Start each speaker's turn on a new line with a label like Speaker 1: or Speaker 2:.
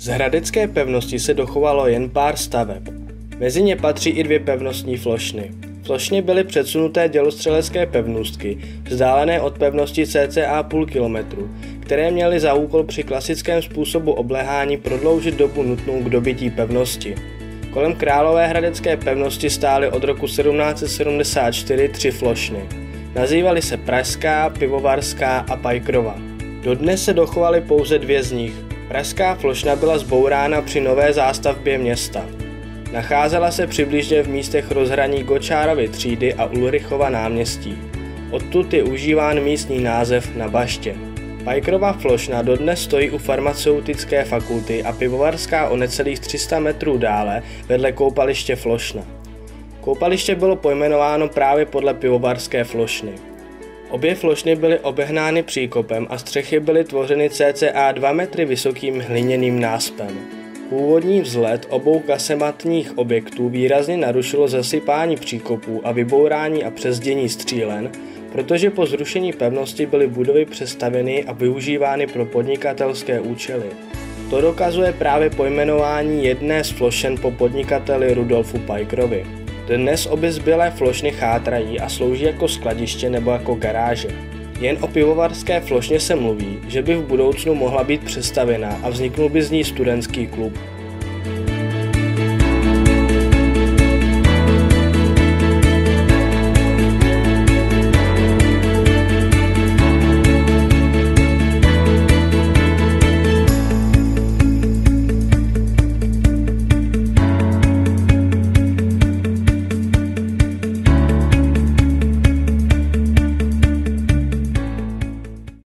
Speaker 1: Z hradecké pevnosti se dochovalo jen pár staveb. Mezi ně patří i dvě pevnostní flošny. Flošně byly předsunuté dělostřelecké pevnostky, vzdálené od pevnosti cca půl kilometru, které měly za úkol při klasickém způsobu obléhání prodloužit dobu nutnou k dobytí pevnosti. Kolem Králové hradecké pevnosti stály od roku 1774 tři flošny. Nazývaly se Pražská, Pivovarská a Pajkrova. Dodnes se dochovaly pouze dvě z nich. Pražská flošna byla zbourána při nové zástavbě města. Nacházela se přibližně v místech rozhraní Gočárovy třídy a Ulrichova náměstí. Odtud je užíván místní název na baště. Pajkrova flošna dodnes stojí u farmaceutické fakulty a pivovarská o necelých 300 metrů dále vedle koupaliště Flošna. Koupaliště bylo pojmenováno právě podle pivovarské flošny. Obě flošny byly obehnány příkopem a střechy byly tvořeny cca 2 metry vysokým hliněným náspem. Původní vzhled obou kasematních objektů výrazně narušilo zasypání příkopů a vybourání a přezdění střílen, protože po zrušení pevnosti byly budovy přestavěny a využívány pro podnikatelské účely. To dokazuje právě pojmenování jedné z flošen po podnikateli Rudolfu Pajkrovi. Dnes obě zbylé flošny chátrají a slouží jako skladiště nebo jako garáže. Jen o pivovarské flošně se mluví, že by v budoucnu mohla být přestavěna a vzniknul by z ní studentský klub.